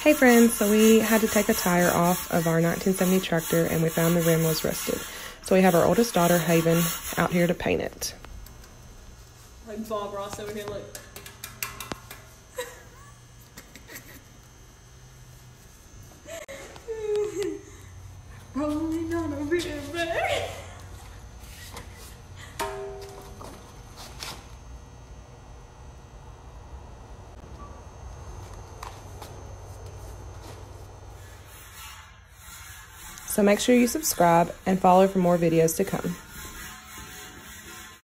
Hey friends, so we had to take a tire off of our 1970 tractor and we found the rim was rusted. So we have our oldest daughter, Haven, out here to paint it. Like Bob Ross over here, look. Rolling on a river. So make sure you subscribe and follow for more videos to come.